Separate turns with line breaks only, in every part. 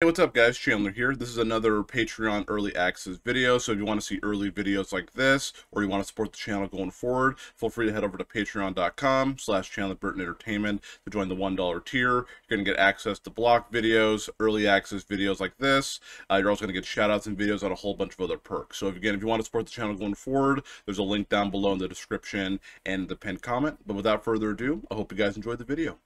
Hey, what's up guys? Chandler here. This is another Patreon early access video. So if you want to see early videos like this, or you want to support the channel going forward, feel free to head over to patreon.com slash Chandler Burton Entertainment to join the $1 tier. You're going to get access to block videos, early access videos like this. Uh, you're also going to get shoutouts and videos on a whole bunch of other perks. So again, if you want to support the channel going forward, there's a link down below in the description and the pinned comment. But without further ado, I hope you guys enjoyed the video.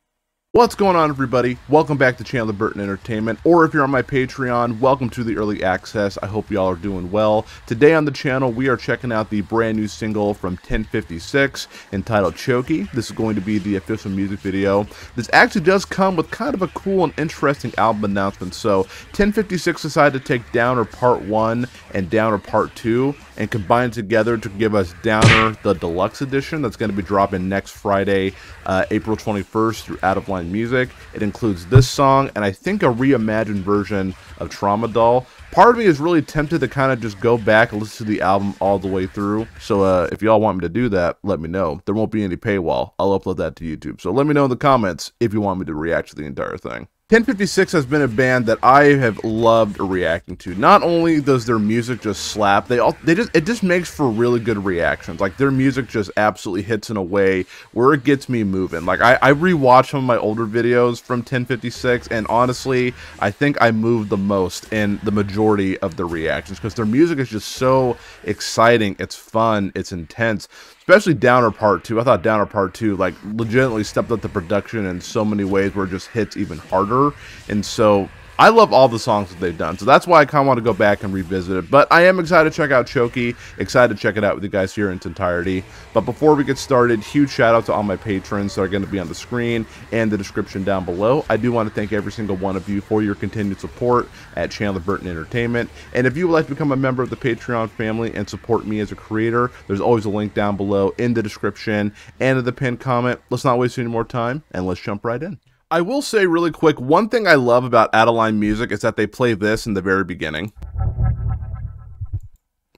What's going on everybody? Welcome back to Chandler Burton Entertainment, or if you're on my Patreon, welcome to the early access. I hope y'all are doing well. Today on the channel, we are checking out the brand new single from Ten56 entitled Choky. This is going to be the official music video. This actually does come with kind of a cool and interesting album announcement. So Ten56 decided to take Downer Part 1 and Downer Part 2 and combined together to give us Downer, the deluxe edition that's going to be dropping next Friday, uh, April 21st through Out of Line music. It includes this song and I think a reimagined version of Trauma Doll. Part of me is really tempted to kind of just go back and listen to the album all the way through. So uh, if y'all want me to do that, let me know. There won't be any paywall. I'll upload that to YouTube. So let me know in the comments if you want me to react to the entire thing. Ten56 has been a band that I have loved reacting to. Not only does their music just slap, they all they just it just makes for really good reactions. Like their music just absolutely hits in a way where it gets me moving. Like I, I rewatch some of my older videos from Ten56, and honestly, I think I moved the most in the majority of the reactions because their music is just so exciting. It's fun. It's intense especially Downer Part 2. I thought Downer Part 2, like, legitimately stepped up the production in so many ways where it just hits even harder. And so I love all the songs that they've done, so that's why I kind of want to go back and revisit it. But I am excited to check out Choky, excited to check it out with you guys here in its entirety. But before we get started, huge shout out to all my patrons that are going to be on the screen and the description down below. I do want to thank every single one of you for your continued support at Chandler Burton Entertainment. And if you would like to become a member of the Patreon family and support me as a creator, there's always a link down below in the description and in the pinned comment. Let's not waste any more time and let's jump right in. I will say really quick, one thing I love about Out of Line music is that they play this in the very beginning.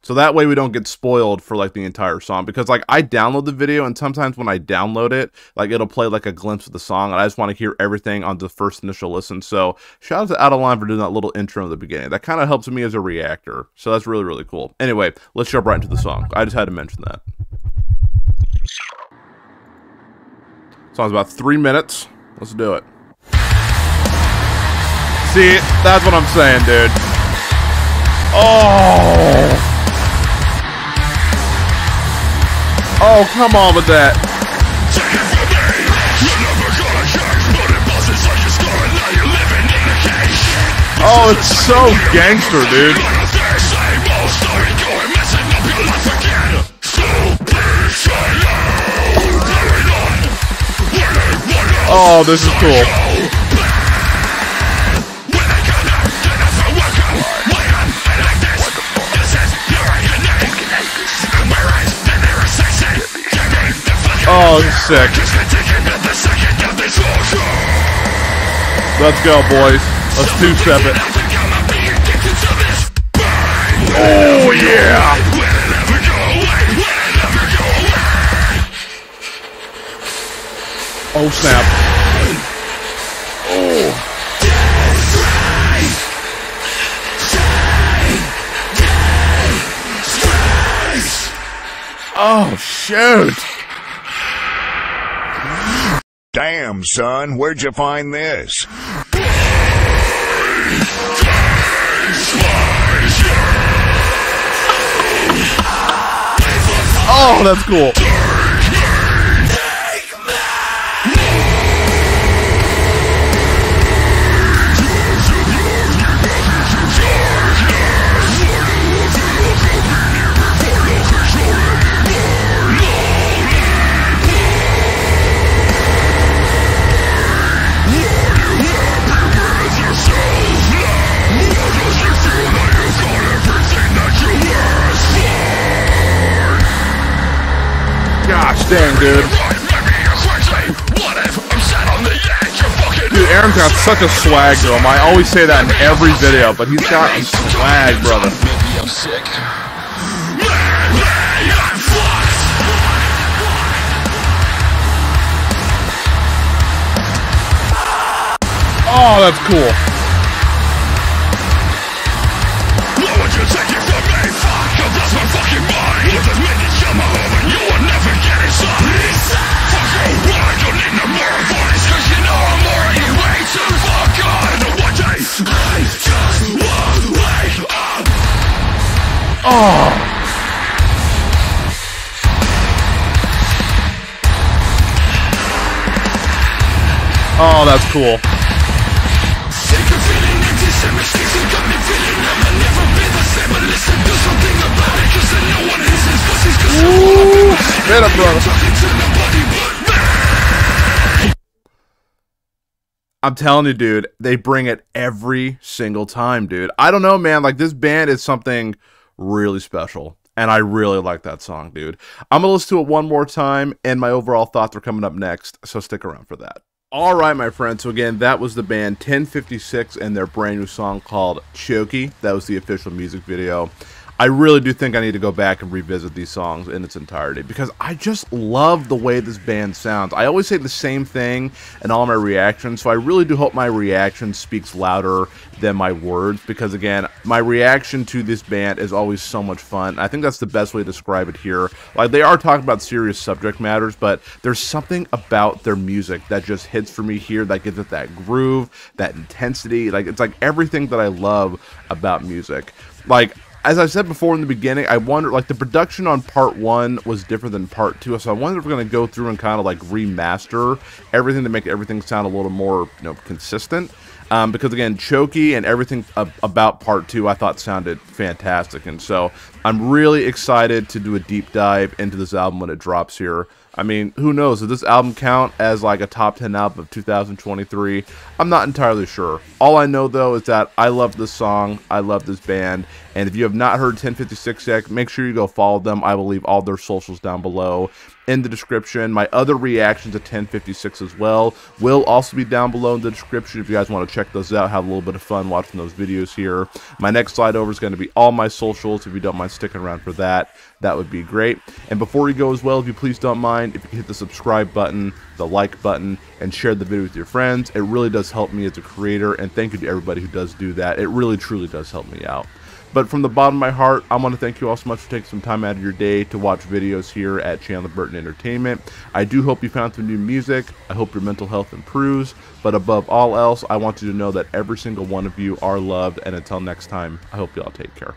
So that way we don't get spoiled for like the entire song because like I download the video and sometimes when I download it, like it'll play like a glimpse of the song and I just want to hear everything on the first initial listen. So shout out to Out of Line for doing that little intro in the beginning. That kind of helps me as a reactor. So that's really, really cool. Anyway, let's jump right into the song. I just had to mention that. Song's about three minutes. Let's do it. See, that's what I'm saying, dude. Oh. Oh, come on with that. Oh, it's so gangster, dude. Oh, this is cool. Oh, sick. Let's go, boys. Let's two-step it. Oh, yeah! Oh, snap. Oh, shoot.
Damn, son, where'd you find this?
Oh, that's cool. Dude. Dude, Aaron's got such a swag to him. I always say that in every video, but he's got a swag, brother. Oh, that's cool. Oh, that's cool. Ooh, straight up, brother. I'm telling you, dude, they bring it every single time, dude. I don't know, man. Like, this band is something really special. And I really like that song, dude. I'm going to listen to it one more time, and my overall thoughts are coming up next. So stick around for that. All right, my friends. So again, that was the band Ten56 and their brand new song called Choky. That was the official music video. I really do think I need to go back and revisit these songs in its entirety because I just love the way this band sounds. I always say the same thing in all my reactions, so I really do hope my reaction speaks louder than my words because again, my reaction to this band is always so much fun. I think that's the best way to describe it here. Like they are talking about serious subject matters, but there's something about their music that just hits for me here that gives it that groove, that intensity. Like it's like everything that I love about music. Like as I said before in the beginning, I wonder, like, the production on part one was different than part two, so I wonder if we're going to go through and kind of, like, remaster everything to make everything sound a little more, you know, consistent. Um, because again, Choky and everything about part two I thought sounded fantastic, and so I'm really excited to do a deep dive into this album when it drops here. I mean, who knows? Does this album count as like a top 10 album of 2023? I'm not entirely sure. All I know though is that I love this song, I love this band, and if you have not heard Ten56 yet, make sure you go follow them. I will leave all their socials down below in the description. My other reactions to Ten56 as well will also be down below in the description if you guys want to check those out, have a little bit of fun watching those videos here. My next slide over is going to be all my socials. If you don't mind sticking around for that, that would be great. And before you go as well, if you please don't mind, if you hit the subscribe button, the like button, and share the video with your friends, it really does help me as a creator. And thank you to everybody who does do that. It really, truly does help me out. But from the bottom of my heart, I want to thank you all so much for taking some time out of your day to watch videos here at Chandler Burton Entertainment. I do hope you found some new music. I hope your mental health improves. But above all else, I want you to know that every single one of you are loved. And until next time, I hope you all take care.